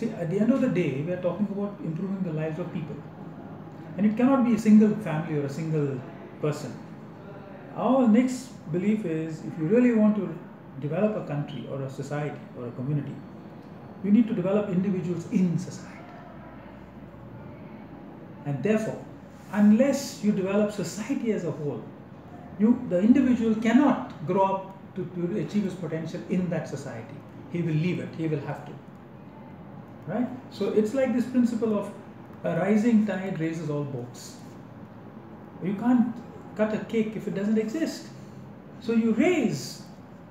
See, at the end of the day, we are talking about improving the lives of people. And it cannot be a single family or a single person. Our next belief is if you really want to develop a country or a society or a community, you need to develop individuals in society. And therefore, unless you develop society as a whole, you, the individual cannot grow up to, to achieve his potential in that society. He will leave it, he will have to. Right? So it's like this principle of a rising tide raises all boats. You can't cut a cake if it doesn't exist. So you raise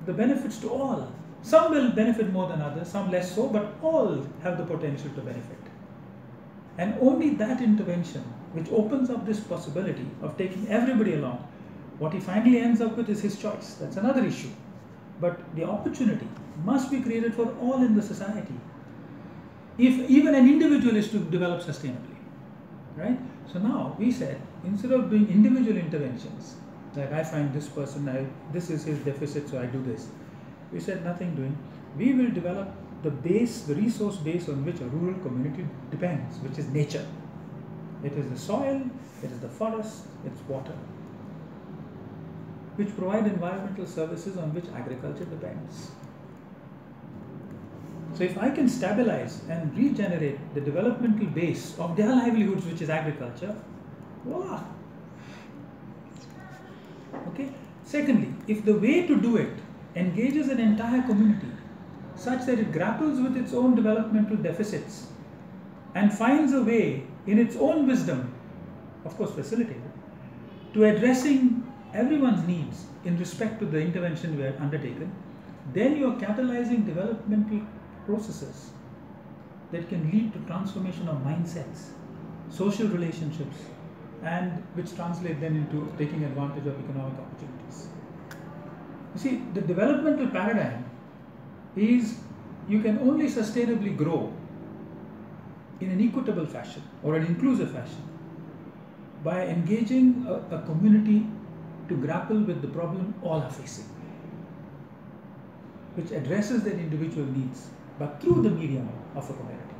the benefits to all. Some will benefit more than others, some less so, but all have the potential to benefit. And only that intervention, which opens up this possibility of taking everybody along, what he finally ends up with is his choice. That's another issue. But the opportunity must be created for all in the society. If even an individual is to develop sustainably, right? So now we said instead of doing individual interventions, like I find this person, I, this is his deficit, so I do this. We said nothing doing. We will develop the base, the resource base on which a rural community depends, which is nature. It is the soil, it is the forest, it's water, which provide environmental services on which agriculture depends. So if I can stabilize and regenerate the developmental base of their livelihoods, which is agriculture, voila. Okay. Secondly, if the way to do it engages an entire community such that it grapples with its own developmental deficits and finds a way in its own wisdom, of course facilitated, to addressing everyone's needs in respect to the intervention we have undertaken, then you are catalyzing developmental processes that can lead to transformation of mindsets, social relationships, and which translate then into taking advantage of economic opportunities. You see, the developmental paradigm is you can only sustainably grow in an equitable fashion or an inclusive fashion by engaging a, a community to grapple with the problem all are facing, which addresses their individual needs, but through the medium of a community.